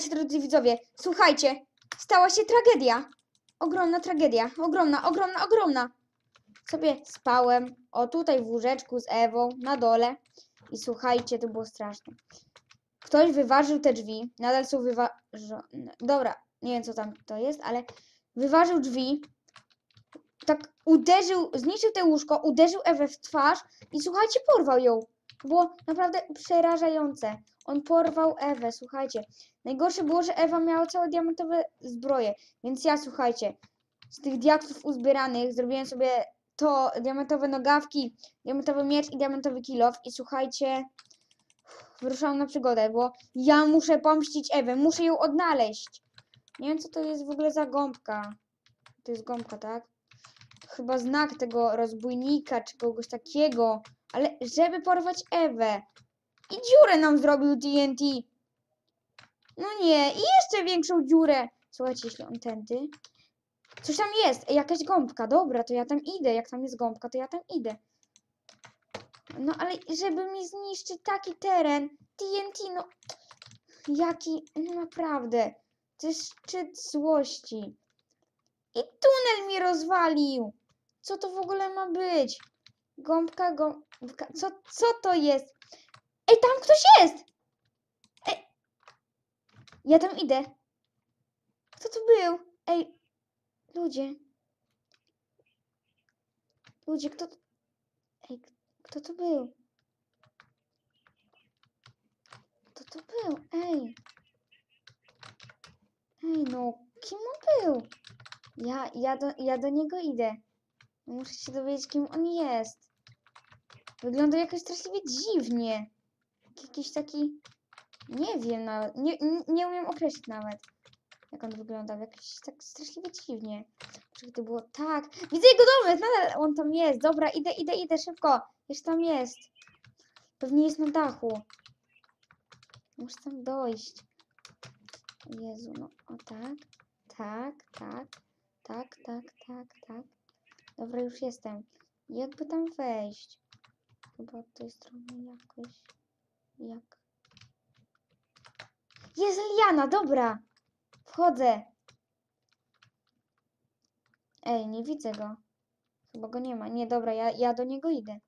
słuchajcie, drodzy widzowie, słuchajcie, stała się tragedia. Ogromna tragedia, ogromna, ogromna, ogromna. Sobie spałem, o tutaj w łóżeczku z Ewą, na dole. I słuchajcie, to było straszne. Ktoś wyważył te drzwi, nadal są wyważone. Dobra, nie wiem co tam to jest, ale wyważył drzwi, tak uderzył, zniszczył te łóżko, uderzył Ewę w twarz i słuchajcie, porwał ją. Było naprawdę przerażające. On porwał Ewę, słuchajcie. Najgorsze było, że Ewa miała całe diamentowe zbroje, więc ja, słuchajcie, z tych diaktów uzbieranych zrobiłem sobie to diamentowe nogawki, diamentowy miecz i diamentowy kilof i słuchajcie, wyruszałam na przygodę, bo ja muszę pomścić Ewę, muszę ją odnaleźć. Nie wiem, co to jest w ogóle za gąbka. To jest gąbka, tak? Chyba znak tego rozbójnika, czy kogoś takiego. Ale żeby porwać Ewę. I dziurę nam zrobił TNT. No nie, i jeszcze większą dziurę. Słuchajcie, jeśli on tędy. Coś tam jest, jakaś gąbka. Dobra, to ja tam idę. Jak tam jest gąbka, to ja tam idę. No ale żeby mi zniszczyć taki teren, TNT, no jaki, no naprawdę, to jest szczyt złości. I tunel mi rozwalił. Co to w ogóle ma być? Gąbka, gąbka, co, co to jest? Ej, tam ktoś jest! Ej, ja tam idę. Kto to był? Ej, ludzie. Ludzie, kto to... Ej, kto to był? Kto to był? Ej. Ej, no, kim on był? Ja, ja, do, ja do niego idę. Muszę się dowiedzieć, kim on jest. Wygląda jakoś straszliwie dziwnie. Jakiś taki... Nie wiem nawet. Nie, nie, umiem określić nawet, jak on wyglądał. Jakoś tak straszliwie dziwnie. Czy to było tak? Widzę jego domek, nadal on tam jest. Dobra, idę, idę, idę, szybko. Jeszcze tam jest. Pewnie jest na dachu. Muszę tam dojść. Jezu, no, o tak. Tak, tak. Tak, tak, tak, tak. Dobra, już jestem. Jakby tam wejść? Chyba tej strony jakoś. Jak? Jest liana, dobra. Wchodzę. Ej, nie widzę go. Chyba go nie ma. Nie, dobra, ja, ja do niego idę.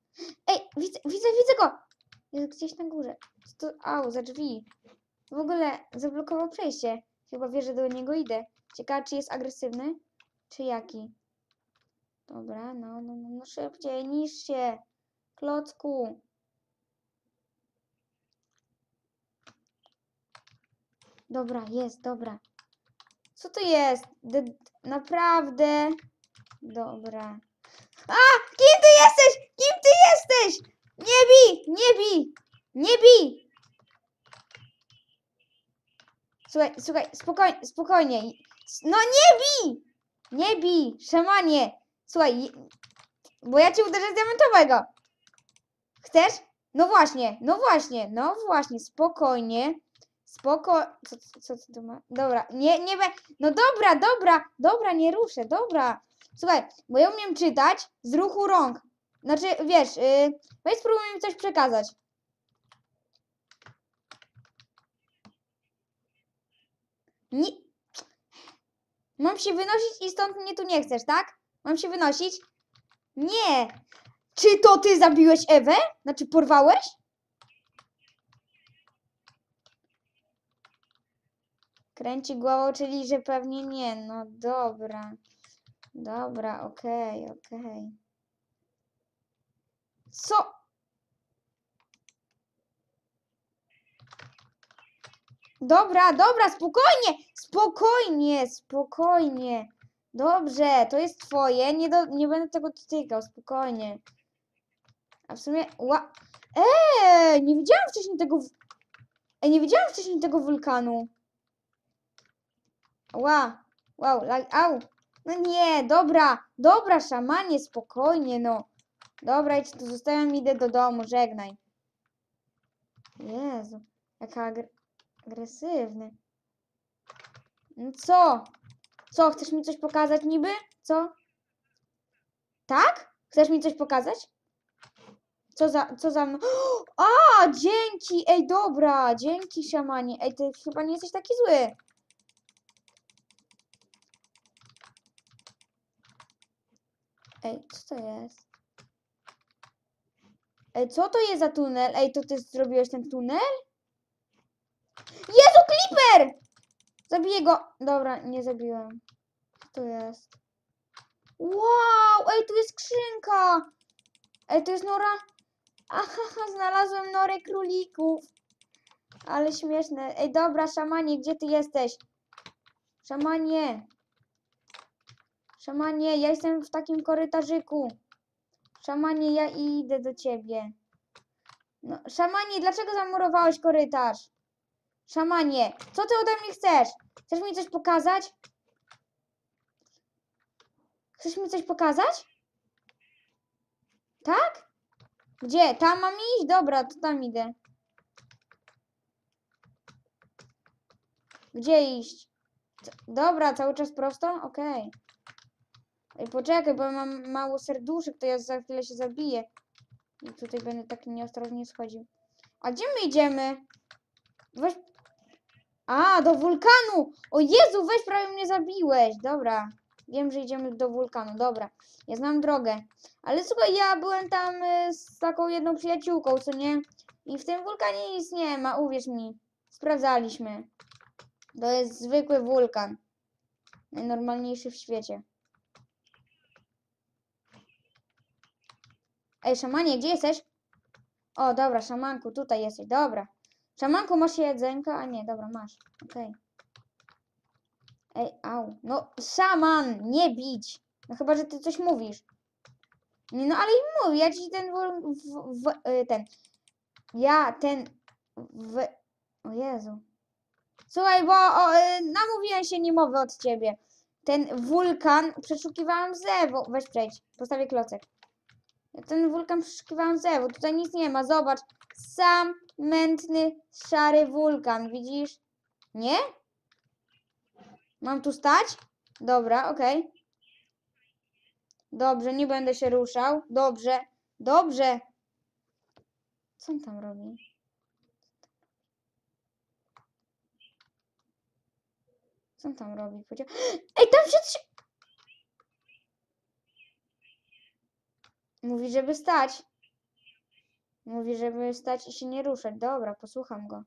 Ej, widzę, widzę, widzę go! Jest gdzieś na górze. To, au, za drzwi. W ogóle zablokował przejście. Chyba wie, że do niego idę. Ciekawe, czy jest agresywny? Czy jaki? Dobra, no, no, no, no szybciej, niż się. Klocku. Dobra, jest, dobra. Co to jest? D naprawdę? Dobra. A! Kim ty jesteś? Kim ty jesteś? Nie bij! Nie bij! Nie bij! Słuchaj, słuchaj, spokojnie, spokojnie. No nie bij! Nie bij, szamanie. Słuchaj, bo ja cię uderzę z diamentowego. Chcesz? No właśnie, no właśnie, no właśnie, spokojnie. Spoko... Co, co, co, to ma? Dobra, nie, nie be... No dobra, dobra, dobra, nie ruszę, dobra. Słuchaj, bo ja umiem czytać z ruchu rąk. Znaczy, wiesz, yy, weź spróbuj mi coś przekazać. Nie... Mam się wynosić i stąd mnie tu nie chcesz, tak? Mam się wynosić? Nie! Czy to ty zabiłeś Ewę? Znaczy porwałeś? Kręci głową, czyli że pewnie nie. No dobra. Dobra, okej, okej. Co? Dobra, dobra, spokojnie, spokojnie, spokojnie. Dobrze, to jest twoje, nie, do, nie będę tego dotykał, spokojnie. A w sumie, ła... Eee, nie widziałam wcześniej tego... Ej, nie widziałam wcześniej tego wulkanu. Ła, wow, like, au. No nie, dobra, dobra, szamanie, spokojnie, no. Dobra, cię tu zostawiam, idę do domu, żegnaj. Jezu, jaka agre agresywny. No co? Co, chcesz mi coś pokazać niby? Co? Tak? Chcesz mi coś pokazać? Co za, co za mną? A, dzięki! Ej, dobra, dzięki, szamanie. Ej, ty chyba nie jesteś taki zły. Ej, co to jest? Ej, co to jest za tunel? Ej, to ty zrobiłeś ten tunel? Jezu, Clipper! Zabiję go. Dobra, nie zabiłem. Co to jest? Wow, ej, tu jest skrzynka. Ej, to jest nora. Aha, znalazłem norę królików. Ale śmieszne. Ej, dobra, szamanie, gdzie ty jesteś? Szamanie. Szamanie, ja jestem w takim korytarzyku. Szamanie, ja idę do ciebie. No, szamanie, dlaczego zamurowałeś korytarz? Szamanie, co ty ode mnie chcesz? Chcesz mi coś pokazać? Chcesz mi coś pokazać? Tak? Gdzie? Tam mam iść? Dobra, to tam idę. Gdzie iść? Dobra, cały czas prosto? Okej. Ej, poczekaj, bo mam mało serduszek, to ja za chwilę się zabiję. I tutaj będę tak nieostrożnie schodził. A gdzie my idziemy? Weź... A, do wulkanu! O Jezu, weź, prawie mnie zabiłeś. Dobra. Wiem, że idziemy do wulkanu, dobra. Ja znam drogę. Ale słuchaj, ja byłem tam y, z taką jedną przyjaciółką, co nie? I w tym wulkanie nic nie ma, uwierz mi. Sprawdzaliśmy. To jest zwykły wulkan. Najnormalniejszy w świecie. Ej, szamanie, gdzie jesteś? O, dobra, szamanku, tutaj jesteś, dobra. Szamanku, masz jedzenko? A nie, dobra, masz. Okej. Ej, au. No, szaman, nie bić. No chyba, że ty coś mówisz. No ale i mów, ja ci ten w, w, y, ten. Ja ten w. O Jezu. Słuchaj, bo o, y, namówiłem się niemowy od ciebie. Ten wulkan przeszukiwałam z Ewo. Weź przejdź, postawię klocek. Ten wulkan przeszukiwałam z Ewo. Tutaj nic nie ma, zobacz. Sam mętny, szary wulkan, widzisz? Nie? Mam tu stać? Dobra, okej. Dobrze, nie będę się ruszał. Dobrze, dobrze. Co on tam robi? Co on tam robi? Ej, tam się... Mówi, żeby stać. Mówi, żeby stać i się nie ruszać. Dobra, posłucham go.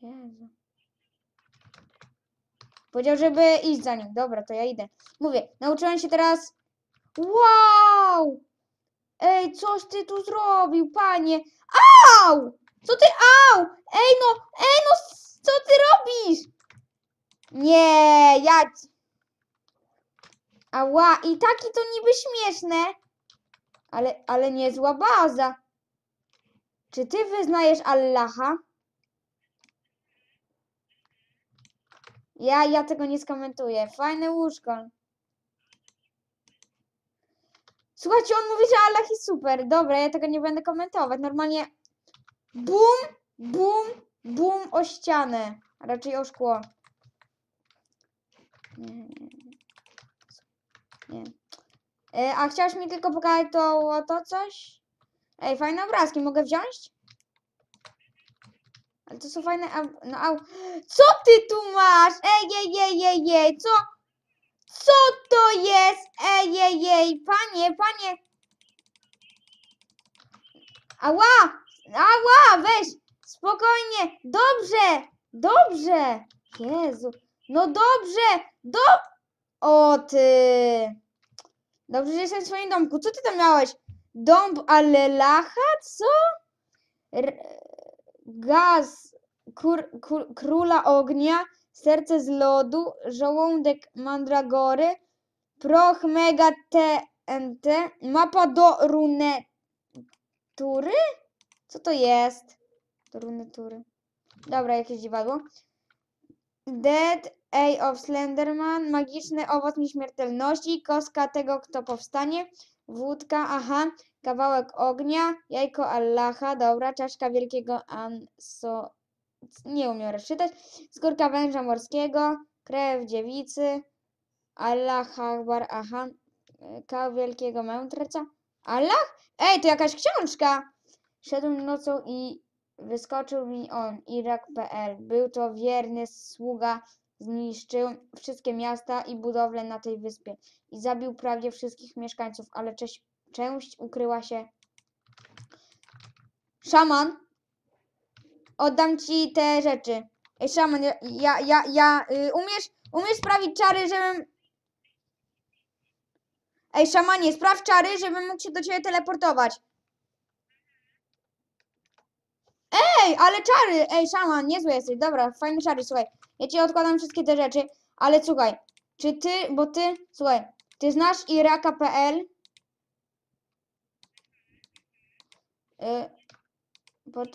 Jezu. Powiedział, żeby iść za nim. Dobra, to ja idę. Mówię, nauczyłem się teraz. Wow! Ej, coś ty tu zrobił, panie. Au! Co ty, au! Ej, no, ej, no, co ty robisz? Nie, ja. Ała, i taki to niby śmieszne. Ale, ale niezła baza. Czy ty wyznajesz Allaha? Ja, ja tego nie skomentuję. Fajne łóżko. Słuchajcie, on mówi, że Allah jest super. Dobra, ja tego nie będę komentować. Normalnie bum, bum, bum o ścianę. A raczej o szkło. Nie, nie. E, a chciałeś mi tylko pokazać to, to coś? Ej, fajne obrazki, mogę wziąć? Ale to są fajne. Au, no, au. Co ty tu masz? Ej, ej, ej, ej, ej, co? Co to jest? Ej, ej, ej, panie, panie. Ała, ała, weź, spokojnie, dobrze, dobrze. Jezu, no dobrze, do... O ty. Dobrze, że jestem w swoim domku. Co ty tam miałeś? Dąb Alelacha? Co? R gaz kur, kur, króla ognia, serce z lodu, żołądek mandragory, proch mega TNT, mapa do runetury? Co to jest? Do runetury. Dobra, jakieś dziwadło. Dead Eye of Slenderman, magiczny owoc nieśmiertelności, kostka tego, kto powstanie, wódka, aha, kawałek ognia, jajko Allaha, dobra, czaszka wielkiego Anso, nie umiem rozczytać, skórka węża morskiego, krew dziewicy, Allah Akbar, aha, kawał wielkiego mędrca, Allah? Ej, to jakaś książka! Szedłem nocą i wyskoczył mi on, Irak.pl. Był to wierny sługa, zniszczył wszystkie miasta i budowle na tej wyspie. I zabił prawie wszystkich mieszkańców, ale część, część ukryła się. Szaman, oddam ci te rzeczy. Ej, szaman, ja, ja, ja, ja y, umiesz, umiesz sprawić czary, żebym... Ej, szamanie, sprawdź czary, żebym mógł się do ciebie teleportować. Ej, ale czary! Ej, szaman, niezły jesteś. Dobra, fajne czary, słuchaj. Ja ci odkładam wszystkie te rzeczy, ale słuchaj, czy ty, bo ty, słuchaj, ty znasz iraka.pl? Y, pod...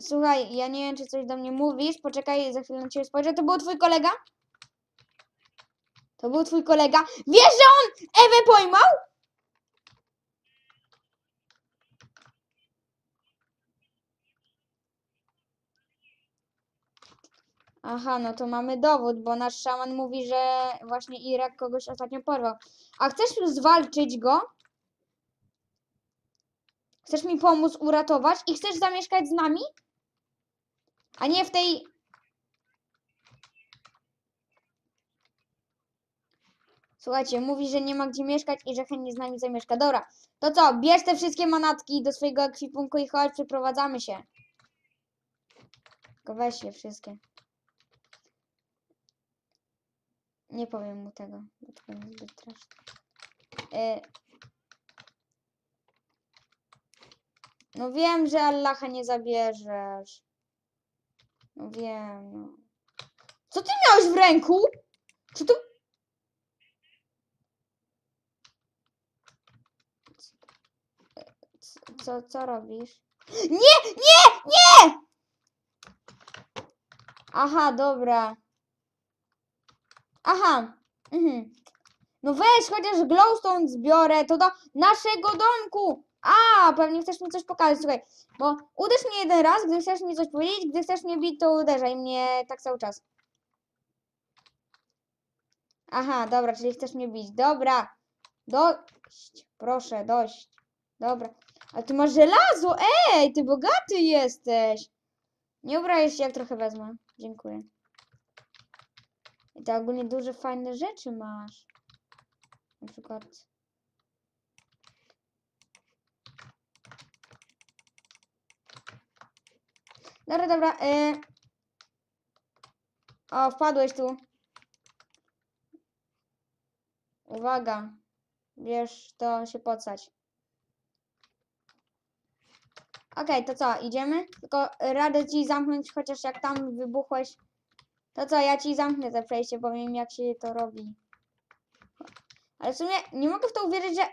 Słuchaj, ja nie wiem, czy coś do mnie mówisz. Poczekaj, za chwilę na ciebie spojrzę. To był twój kolega? To był twój kolega. Wiesz, że on Ewę pojmał? Aha, no to mamy dowód, bo nasz szaman mówi, że właśnie Irak kogoś ostatnio porwał. A chcesz zwalczyć go? Chcesz mi pomóc uratować i chcesz zamieszkać z nami? A nie w tej... Słuchajcie, mówi, że nie ma gdzie mieszkać i że chętnie z nami zamieszka. Dobra, to co? Bierz te wszystkie manatki do swojego ekwipunku i chodź, przeprowadzamy się. Tylko weź je wszystkie. Nie powiem mu tego, bo to będzie zbyt straszne. Y... No wiem, że Allaha nie zabierzesz. No wiem, no. Co ty miałeś w ręku? Czy to... Co, co, robisz? Nie, nie, nie! Aha, dobra. Aha. Mhm. No weź, chociaż glowstone zbiorę, to do naszego domku. A, pewnie chcesz mi coś pokazać, słuchaj. Bo uderz mnie jeden raz, gdy chcesz mi coś powiedzieć, gdy chcesz mnie bić, to uderzaj mnie tak cały czas. Aha, dobra, czyli chcesz mnie bić. Dobra. Dość. Proszę, dość. Dobra. Ale ty masz żelazo! Ej, ty bogaty jesteś! Nie ubrajesz się, jak trochę wezmę. Dziękuję. I to ogólnie duże, fajne rzeczy masz. Na przykład... Dobra, dobra. Y... O, wpadłeś tu. Uwaga. Wiesz, to się pocać. Okej, to co, idziemy? Tylko radę ci zamknąć, chociaż jak tam wybuchłeś. To co, ja ci zamknę te przejście, bo wiem jak się to robi. Ale w sumie nie mogę w to uwierzyć, że...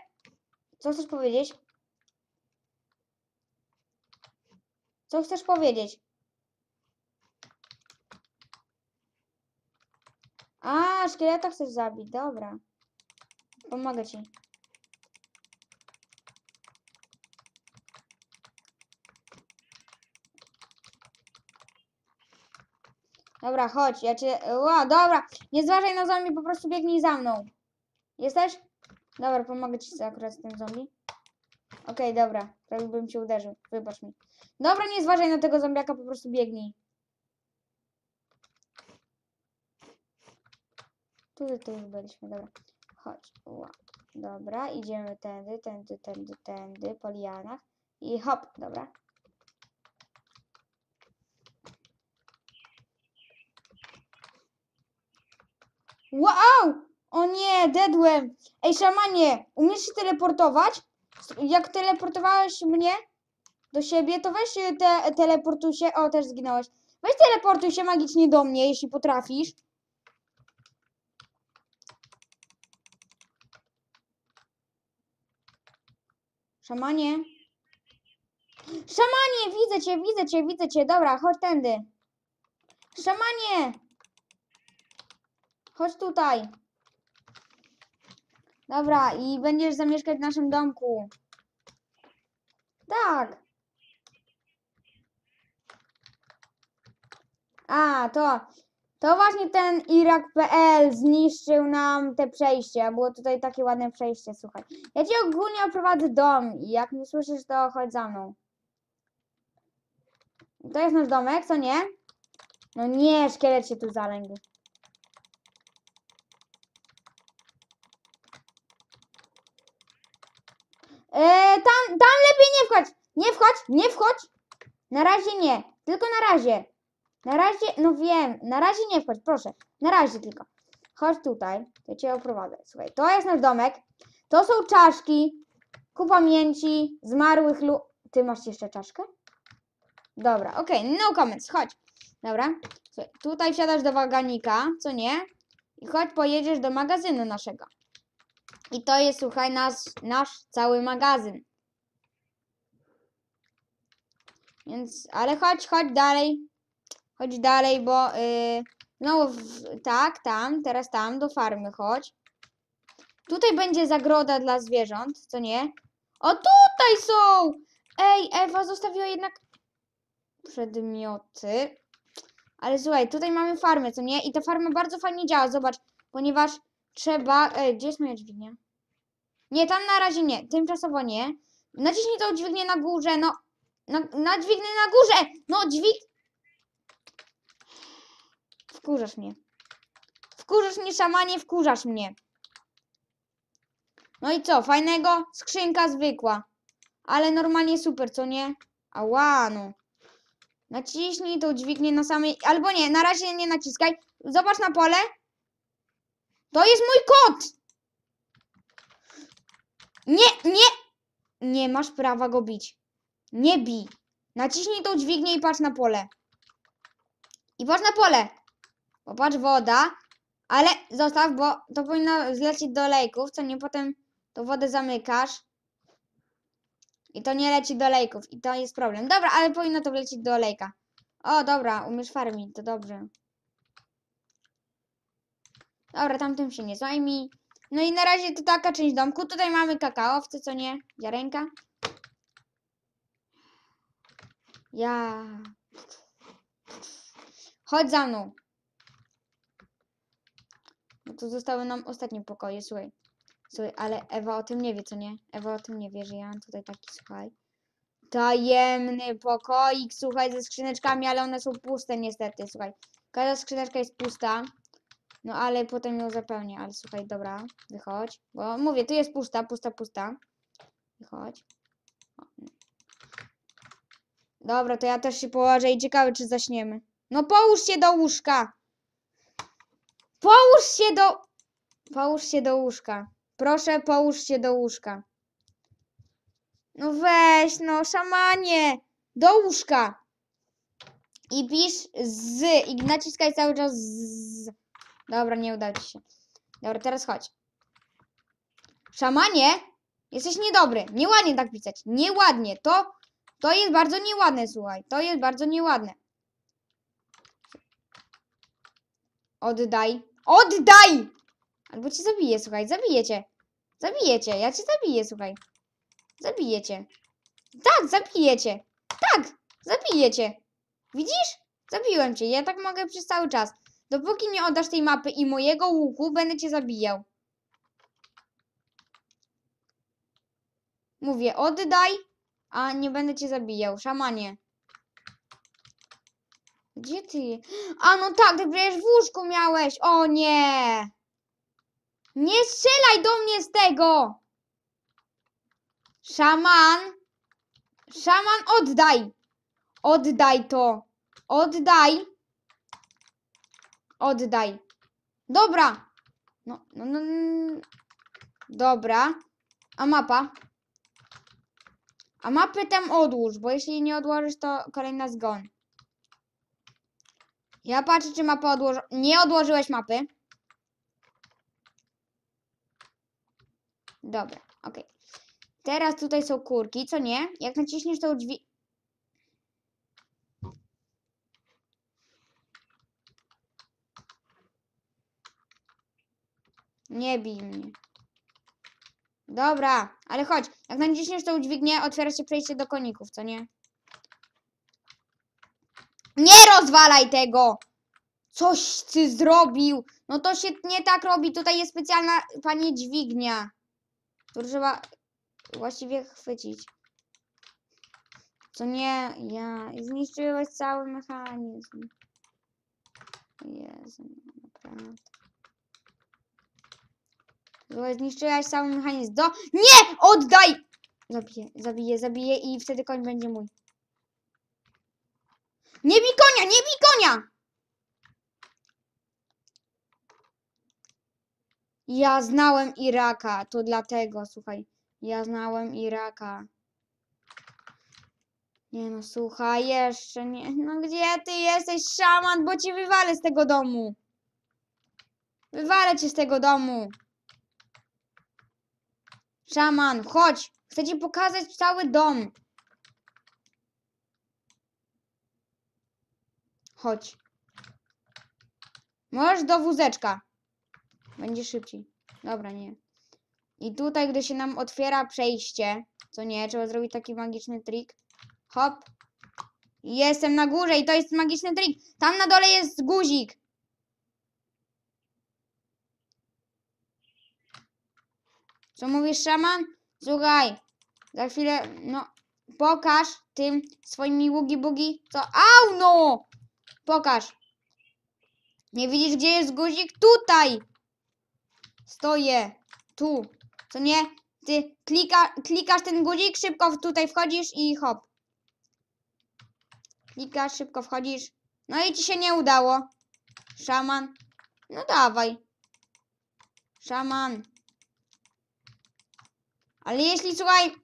Co chcesz powiedzieć? Co chcesz powiedzieć? A, szkieleta chcesz zabić, dobra. Pomogę ci. Dobra, chodź, ja cię... Ła, dobra, nie zważaj na zombie, po prostu biegnij za mną. Jesteś? Dobra, pomogę ci akurat z tym zombie. Okej, dobra, prawie bym cię uderzył, wybacz mi. Dobra, nie zważaj na tego zombiaka, po prostu biegnij. Tu, tu już byliśmy, dobra. Chodź. Dobra, idziemy tędy, tędy, tędy, tędy, po lianach. I hop, dobra. Wow! O nie, dedłem! Ej, szamanie, umiesz się teleportować? Jak teleportowałeś mnie do siebie, to weź te, teleportuj się. O, też zginąłeś. Weź teleportuj się magicznie do mnie, jeśli potrafisz. Szamanie? Szamanie, widzę cię, widzę cię, widzę cię. Dobra, chodź tędy. Szamanie! Chodź tutaj. Dobra, i będziesz zamieszkać w naszym domku. Tak. A, to. To właśnie ten Irak.pl zniszczył nam te przejście, było tutaj takie ładne przejście, słuchaj. Ja ci ogólnie oprowadzę dom i jak nie słyszysz, to chodź za mną. To jest nasz domek, co nie? No nie, szkielet się tu zalęgł. Eee, tam, tam lepiej nie wchodź! Nie wchodź, nie wchodź! Na razie nie, tylko na razie. Na razie, no wiem, na razie nie wchodź, proszę. Na razie tylko. Chodź tutaj, ja cię oprowadzę. Słuchaj, to jest nasz domek. To są czaszki ku pamięci zmarłych lu... Ty masz jeszcze czaszkę? Dobra, okej, no comments, chodź. Dobra, słuchaj, tutaj wsiadasz do waganika, co nie? I chodź, pojedziesz do magazynu naszego. I to jest, słuchaj, nasz, nasz cały magazyn. Więc, ale chodź, chodź dalej. Chodź dalej, bo yy, znowu w, tak, tam, teraz tam, do farmy chodź. Tutaj będzie zagroda dla zwierząt, co nie? O, tutaj są! Ej, Ewa zostawiła jednak przedmioty. Ale słuchaj, tutaj mamy farmę, co nie? I ta farma bardzo fajnie działa, zobacz, ponieważ trzeba... Ej, gdzie jest moja dźwignia? Nie, tam na razie nie, tymczasowo nie. Naciśnij tą dźwignię na górze, no. Na, na dźwignię na górze! No, dźwig... Wkurzasz mnie. Wkurzasz mnie, szamanie, wkurzasz mnie. No i co, fajnego? Skrzynka zwykła. Ale normalnie super, co nie? Ała, no. Naciśnij tą dźwignię na samej... Albo nie, na razie nie naciskaj. Zobacz na pole. To jest mój kot! Nie, nie! Nie masz prawa go bić. Nie bij. Naciśnij tą dźwignię i patrz na pole. I patrz na pole. Popatrz woda. Ale zostaw, bo to powinno zlecieć do lejków, co nie potem tą wodę zamykasz. I to nie leci do lejków. I to jest problem. Dobra, ale powinno to wlecieć do lejka. O, dobra, umiesz farmić, to dobrze. Dobra, tamtym się nie zajmij. No i na razie to taka część domku. Tutaj mamy kakaowce, co nie? Ziarenka. Ja. Chodź za mną. No to zostały nam ostatnie pokoje, słuchaj. Słuchaj, ale Ewa o tym nie wie, co nie? Ewa o tym nie wie, że ja mam tutaj taki, słuchaj. Tajemny pokoik, słuchaj, ze skrzyneczkami, ale one są puste niestety, słuchaj. Każda skrzyneczka jest pusta. No ale potem ją zapełnię, ale słuchaj, dobra, wychodź. Bo mówię, tu jest pusta, pusta, pusta. Wychodź. Dobra, to ja też się położę i ciekawe, czy zaśniemy. No połóż się do łóżka. Połóż się do... Połóż się do łóżka. Proszę, połóż się do łóżka. No weź, no szamanie. Do łóżka. I pisz z i naciskaj cały czas z. Dobra, nie udało ci się. Dobra, teraz chodź. Szamanie, jesteś niedobry. Nieładnie tak pisać. Nieładnie. To, to jest bardzo nieładne, słuchaj. To jest bardzo nieładne. Oddaj. Oddaj! Albo cię zabiję, słuchaj. Zabiję cię. Zabiję cię. Ja cię zabiję, słuchaj. Zabiję cię. Tak, zabiję cię. Tak, zabiję cię. Widzisz? Zabiłem cię. Ja tak mogę przez cały czas. Dopóki nie oddasz tej mapy i mojego łuku, będę cię zabijał. Mówię, oddaj, a nie będę cię zabijał. Szamanie. Gdzie ty? A no tak, ty przecież w łóżku miałeś. O nie. Nie strzelaj do mnie z tego. Szaman. Szaman, oddaj. Oddaj to. Oddaj. Oddaj. Dobra. No, no, no. no. Dobra. A mapa? A mapy tam odłóż, bo jeśli nie odłożysz, to kolejna zgon. Ja patrzę, czy mapę odłożę. Nie odłożyłeś mapy. Dobra, okej. Teraz tutaj są kurki, co nie? Jak naciśniesz tą drzwi... Nie bij mnie. Dobra, ale chodź. Jak naciśniesz tą dźwignię, otwiera się przejście do koników, co nie? Nie rozwalaj tego! Coś ty zrobił! No to się nie tak robi. Tutaj jest specjalna, panie, dźwignia. Tu trzeba właściwie chwycić. Co nie, ja zniszczyłeś cały mechanizm. Jezu, naprawdę. Zniszczyłaś cały mechanizm. Do... Nie! Oddaj! Zabiję, zabiję, zabiję i wtedy koń będzie mój. Nie bij konia, nie bij konia! Ja znałem Iraka, to dlatego, słuchaj. Ja znałem Iraka. Nie no, słuchaj, jeszcze nie. No gdzie ty jesteś, szaman, bo cię wywalę z tego domu. Wywalę cię z tego domu. Szaman, chodź. Chcę ci pokazać cały dom. Chodź. Możesz do wózeczka. Będzie szybciej. Dobra, nie. I tutaj, gdy się nam otwiera przejście, co nie, trzeba zrobić taki magiczny trik. Hop. Jestem na górze i to jest magiczny trik. Tam na dole jest guzik. Co mówisz, szaman? Słuchaj, za chwilę, no, pokaż tym swoimi ługi-bugi, co... Au, no! Pokaż. Nie widzisz, gdzie jest guzik? Tutaj! Stoję. Tu. Co nie? Ty klika, klikasz ten guzik, szybko tutaj wchodzisz i hop. Klikasz, szybko wchodzisz. No i ci się nie udało. Szaman. No dawaj. Szaman. Ale jeśli, słuchaj,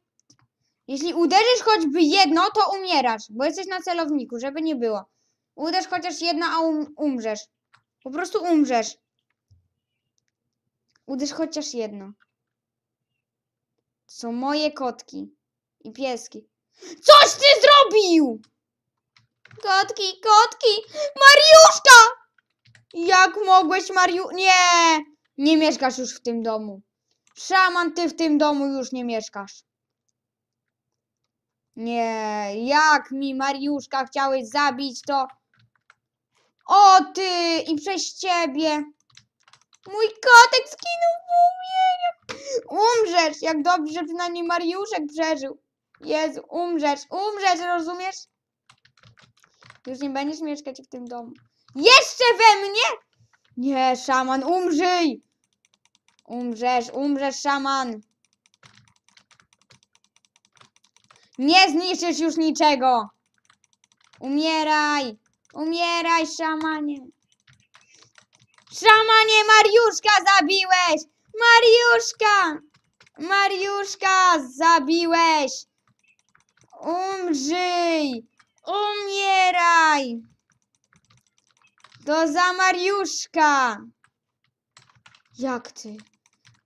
jeśli uderzysz choćby jedno, to umierasz, bo jesteś na celowniku, żeby nie było. Uderz chociaż jedno, a um, umrzesz. Po prostu umrzesz. Uderz chociaż jedno. To są moje kotki i pieski. Coś ty zrobił! Kotki, kotki! Mariuszka! Jak mogłeś, Mariu... Nie! Nie mieszkasz już w tym domu. Szaman, ty w tym domu już nie mieszkasz. Nie, jak mi Mariuszka chciałeś zabić, to... O ty! I przez ciebie! Mój kotek zginął w umieniu! Umrzesz! Jak dobrze, przynajmniej Mariuszek przeżył. Jezu, umrzesz, umrzesz, rozumiesz? Już nie będziesz mieszkać w tym domu. Jeszcze we mnie? Nie, szaman, umrzyj! Umrzesz, umrzesz, szaman. Nie zniszczysz już niczego. Umieraj, umieraj, szamanie. Szamanie, Mariuszka zabiłeś! Mariuszka! Mariuszka zabiłeś! Umrzyj! Umieraj! To za Mariuszka! Jak ty?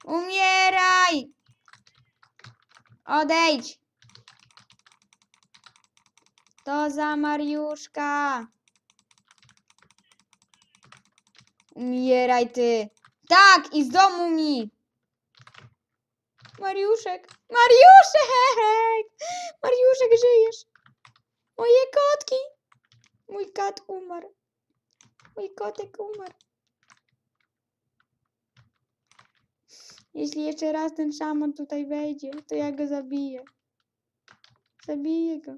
Umieraj! Odejdź! To za Mariuszka! Umieraj ty! Tak! I z domu mi! Mariuszek! Mariuszek! Mariuszek, żyjesz! Moje kotki! Mój kat umarł. Mój kotek umarł. Jeśli jeszcze raz ten szaman tutaj wejdzie, to ja go zabiję. Zabiję go.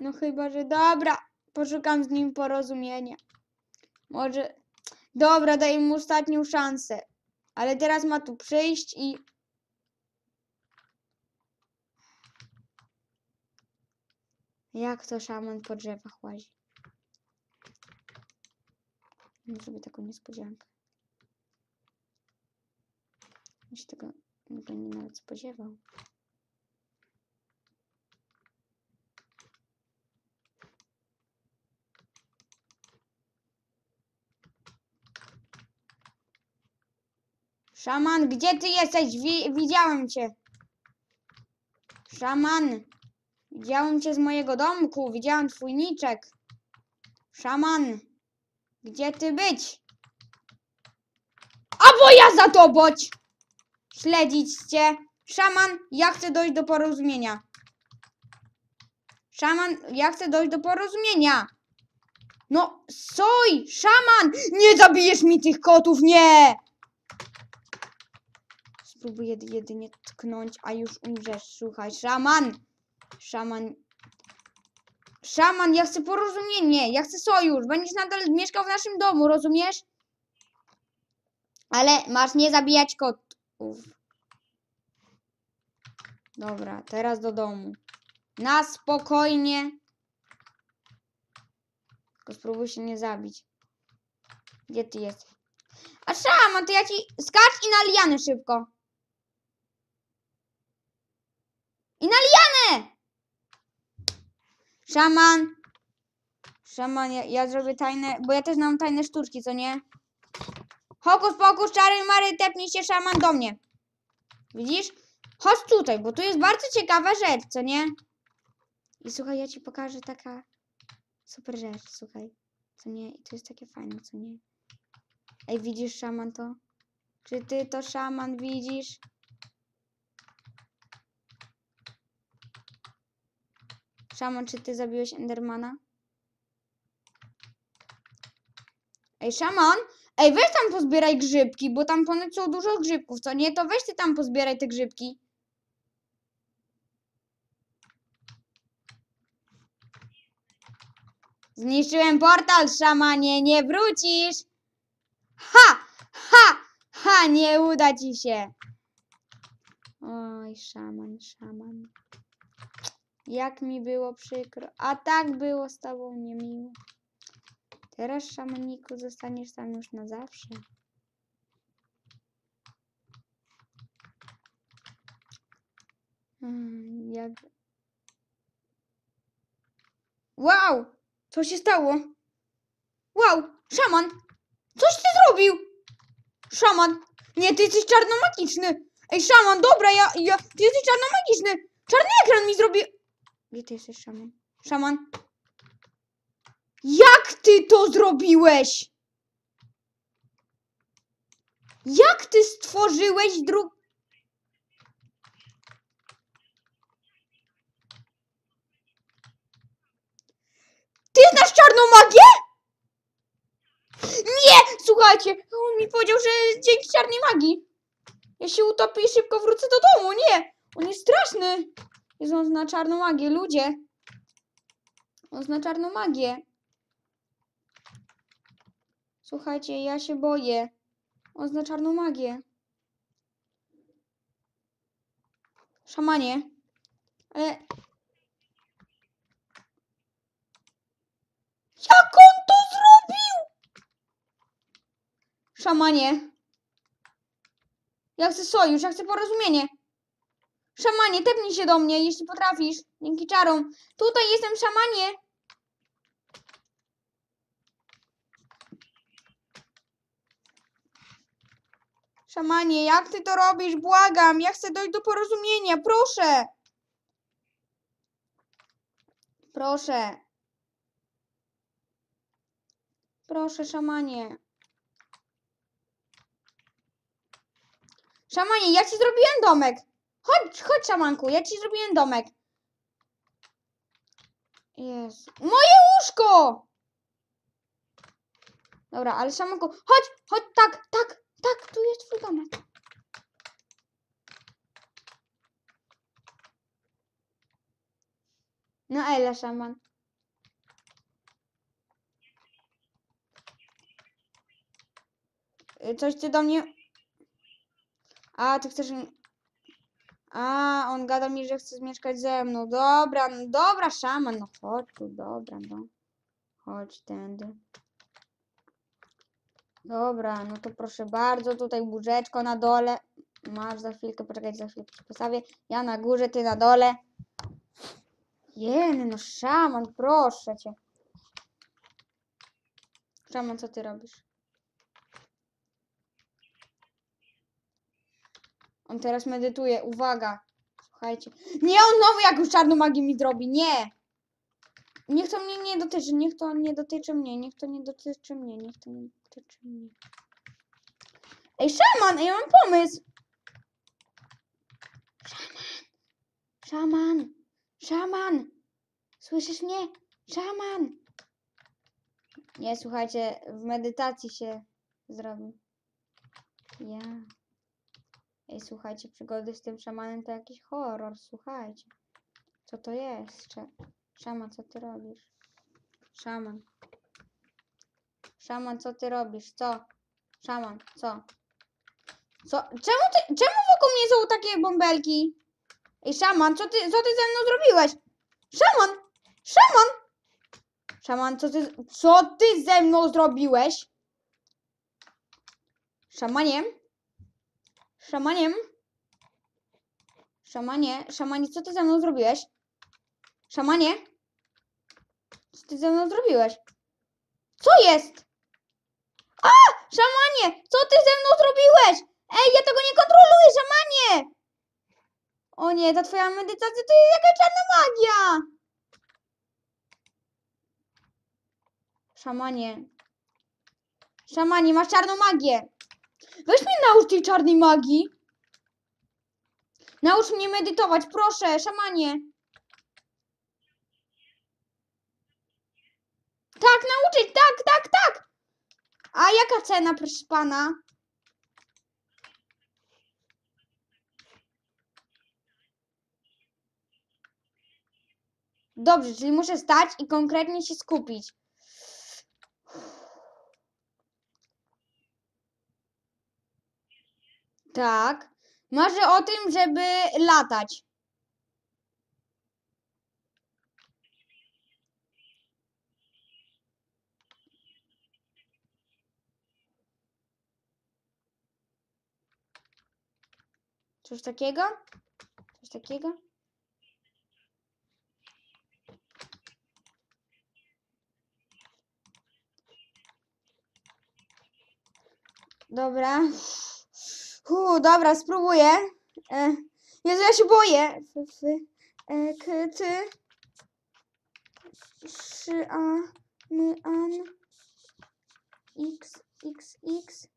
No chyba, że dobra. Poszukam z nim porozumienia. Może. Dobra, daj mu ostatnią szansę. Ale teraz ma tu przyjść i. Jak to szaman po drzewach łazi? Mam sobie taką niespodziankę. Ja się tego tego nie nawet spodziewał. Szaman, gdzie ty jesteś? Wi widziałem cię. Szaman, widziałem cię z mojego domku. Widziałem twój niczek. Szaman, gdzie ty być? A bo ja za to boć! Śledzić cię. Szaman, ja chcę dojść do porozumienia. Szaman, ja chcę dojść do porozumienia. No, soj, szaman! Nie zabijesz mi tych kotów, nie! Spróbuję jedynie tknąć, a już umrzesz. Słuchaj, szaman! Szaman. Szaman, ja chcę porozumienie, ja chcę sojusz. Będziesz nadal mieszkał w naszym domu, rozumiesz? Ale masz nie zabijać kotów. Dobra, teraz do domu. Na spokojnie. Tylko spróbuj się nie zabić. Gdzie ty jesteś? A szaman, to ja ci skacz i na liany szybko. I na lianę! Szaman. Szaman, ja, ja zrobię tajne, bo ja też znam tajne sztuczki, co nie? Hokus pokus, czary mary, tepnij się szaman do mnie. Widzisz? Chodź tutaj, bo tu jest bardzo ciekawa rzecz, co nie? I słuchaj, ja ci pokażę taka super rzecz, słuchaj. Co nie? I to jest takie fajne, co nie? Ej, widzisz szaman to? Czy ty to szaman widzisz? Szaman, czy ty zabiłeś Endermana? Ej, szaman! Ej, weź tam pozbieraj grzybki, bo tam ponoć są dużo grzybków, co nie? To weź ty tam pozbieraj te grzybki. Zniszczyłem portal, szamanie, nie wrócisz! Ha! Ha! Ha! Nie uda ci się! Oj, szaman, szaman. Jak mi było przykro. A tak było z tobą niemiło. Teraz, szamaniku, zostaniesz tam już na zawsze. Mm, Jak... Wow! Co się stało? Wow! Szaman! Coś ty zrobił! Szaman! Nie, ty jesteś czarnomagiczny! Ej, szaman, dobra, ja, ja, ty jesteś czarnomagiczny! Czarny ekran mi zrobi... Gdzie ty jesteś, szaman? Szaman? Jak ty to zrobiłeś? Jak ty stworzyłeś dru... Ty znasz czarną magię? Nie! Słuchajcie, on mi powiedział, że dzięki czarnej magii. Ja się utopię i szybko wrócę do domu. Nie! On jest straszny. Jest on zna czarną magię, ludzie. On zna czarną magię. Słuchajcie, ja się boję. On zna czarną magię. Szamanie. Ale... Jak on to zrobił? Szamanie. Ja chcę sojusz, ja chcę porozumienie. Szamanie, tepnij się do mnie, jeśli potrafisz. Dzięki czarom. Tutaj jestem, szamanie. Szamanie, jak ty to robisz? Błagam, ja chcę dojść do porozumienia, proszę. Proszę. Proszę, szamanie. Szamanie, ja ci zrobiłem domek. Chodź, chodź, szamanku, ja ci zrobiłem domek. Jezu. Moje łóżko! Dobra, ale szamanku, chodź, chodź, tak, tak, tak, tu jest twój domek. No ela, szaman. Y, Coś ty do mnie... A, ty chcesz... A, on gada mi, że chce mieszkać ze mną. Dobra, no dobra, szaman, no chodź tu, dobra, no. Chodź tędy. Dobra, no to proszę bardzo, tutaj łóżeczko na dole. Masz za chwilkę, poczekaj, za chwilkę postawię. Ja na górze, ty na dole. Jeny, no szaman, proszę cię. Szaman, co ty robisz? On teraz medytuje, uwaga. Słuchajcie. Nie, on znowu jakąś czarną magię mi zrobi, nie. Niech to mnie nie dotyczy, niech to nie dotyczy mnie, niech to nie dotyczy mnie, niech to nie dotyczy mnie. Ej, szaman, ej, mam pomysł. Szaman, szaman. Słyszysz mnie? Szaman. Nie, słuchajcie, w medytacji się zrobi. Ja. Ej, słuchajcie, przygody z tym szamanem to jakiś horror, słuchajcie. Co to jest? Szaman, co ty robisz? Szaman. Szaman, co ty robisz? Co? Szaman, co? Co? Czemu ty, czemu wokół mnie są takie bąbelki? Ej, szaman, co ty, co ty ze mną zrobiłeś? Szaman! Szaman! Szaman, co ty, co ty ze mną zrobiłeś? Szamaniem? Szamaniem? Szamanie, szamanie, co ty ze mną zrobiłeś? Szamanie? Co ty ze mną zrobiłeś? Co jest? A! Szamanie! Co ty ze mną zrobiłeś? Ej, ja tego nie kontroluję, szamanie! O nie, ta twoja medytacja to jest jakaś czarna magia! Szamanie. Szamanie, masz czarną magię. Weź mnie naucz tej czarnej magii. Naucz mnie medytować, proszę, szamanie. Tak, nauczyć, tak, tak, tak. A jaka cena, proszę pana? Dobrze, czyli muszę stać i konkretnie się skupić. Tak. Marzę o tym, żeby latać. Coś takiego? Coś takiego? Dobra. Hu, dobra, spróbuję. E, Jezu, ja się boję. F, f, e, k, ty. Szy, a, my, an. X, x, x.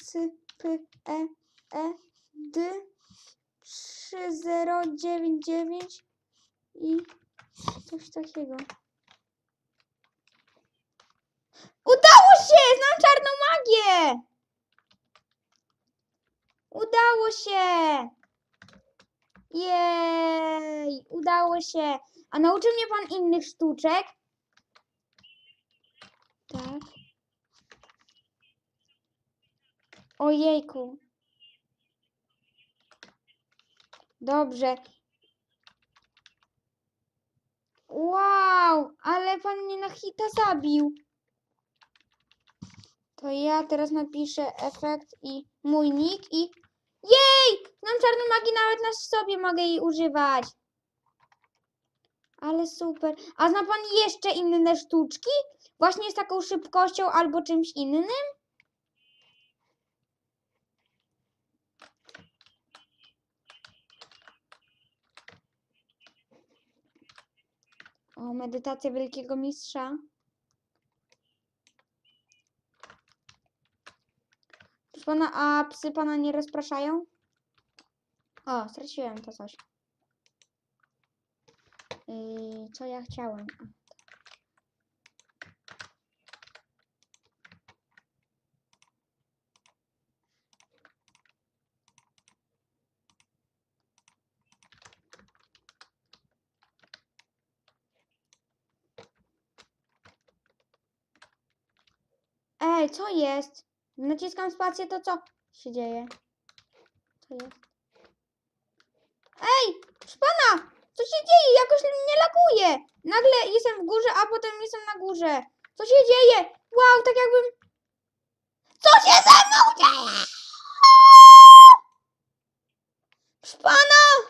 S, p, e, e, d. 3, 0, 9, 9. I coś takiego. Udało się! Znam czarną magię! Udało się! Jej! Udało się! A nauczył mnie pan innych sztuczek? Tak. Ojejku. Dobrze. Wow, ale pan mnie na hita zabił. To ja teraz napiszę efekt i mój nick i... Jej! Znam czarną magię, nawet na sobie mogę jej używać. Ale super. A zna pan jeszcze inne sztuczki? Właśnie z taką szybkością albo czymś innym? O, medytacja wielkiego mistrza. Pana, a psy pana nie rozpraszają? O, straciłem to coś. Yy, co ja chciałem? Ej, co jest? Naciskam spację, to co się dzieje? Co jest? Ej, proszę pana! Co się dzieje? Jakoś mnie laguje. Nagle jestem w górze, a potem jestem na górze. Co się dzieje? Wow, tak jakbym... Co się ze mną dzieje? Proszę pana!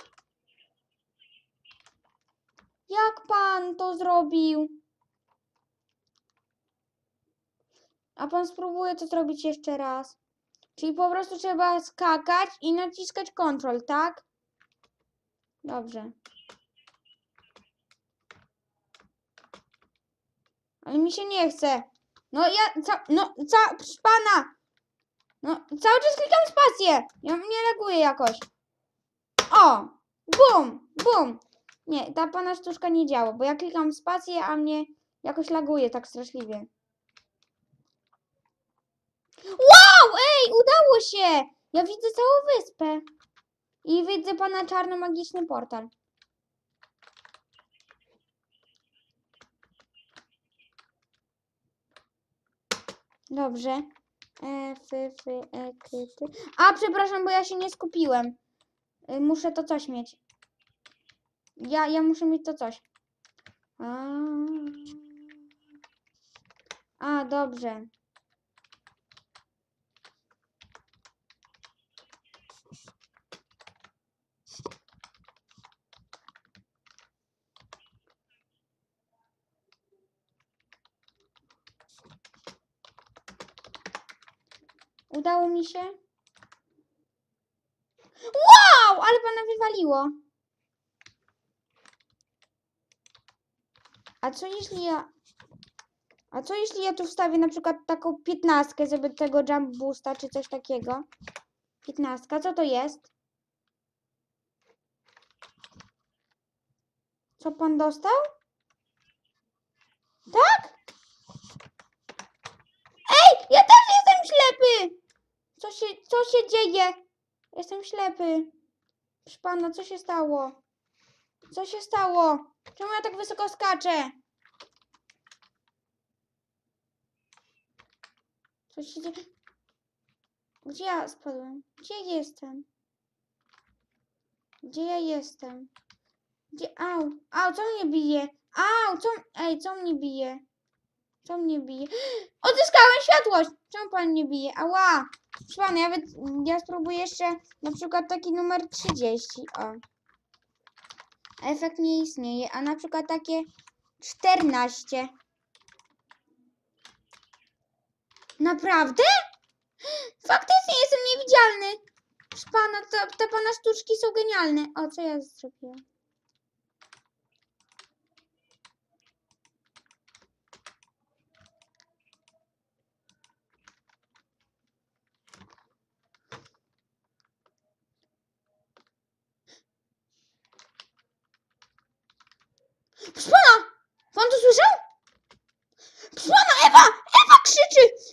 Jak pan to zrobił? A pan spróbuje to zrobić jeszcze raz. Czyli po prostu trzeba skakać i naciskać Ctrl, tak? Dobrze. Ale mi się nie chce. No ja, ca, no, ca, pana. No, cały czas klikam spację. Ja mnie laguje jakoś. O! Bum! Bum! Nie, ta pana sztuczka nie działa, bo ja klikam spację, a mnie jakoś laguje tak straszliwie. Wow! Ej, udało się! Ja widzę całą wyspę. I widzę pana czarno-magiczny portal. Dobrze. E, fy, fy, e, ky, ty. A, przepraszam, bo ja się nie skupiłem. Y, Muszę to coś mieć. Ja, ja muszę mieć to coś. A, A dobrze. Udało mi się? Wow! Ale pana wywaliło. A co jeśli ja... A co jeśli ja tu wstawię na przykład taką piętnastkę, żeby tego jump boosta czy coś takiego? Piętnastka, co to jest? Co pan dostał? Tak? Ej, ja też jestem ślepy! Co się, co się dzieje? Jestem ślepy. Proszę pana, co się stało? Co się stało? Czemu ja tak wysoko skaczę? Co się dzieje? Gdzie ja spadłem? Gdzie jestem? Gdzie ja jestem? Gdzie? Au! Au, co mnie bije? Au! Co? Ej, co mnie bije? Co mnie bije? Odzyskałem światłość! Czemu pan mnie bije? Ała! Proszę pana, ja, ja spróbuję jeszcze na przykład taki numer 30. O. Efekt nie istnieje, a na przykład takie 14. Naprawdę? Faktycznie jestem niewidzialny! Proszę pana, to, te pana sztuczki są genialne. O, co ja zrobiłam? Pan to słyszał? Pana no Ewa! Ewa krzyczy!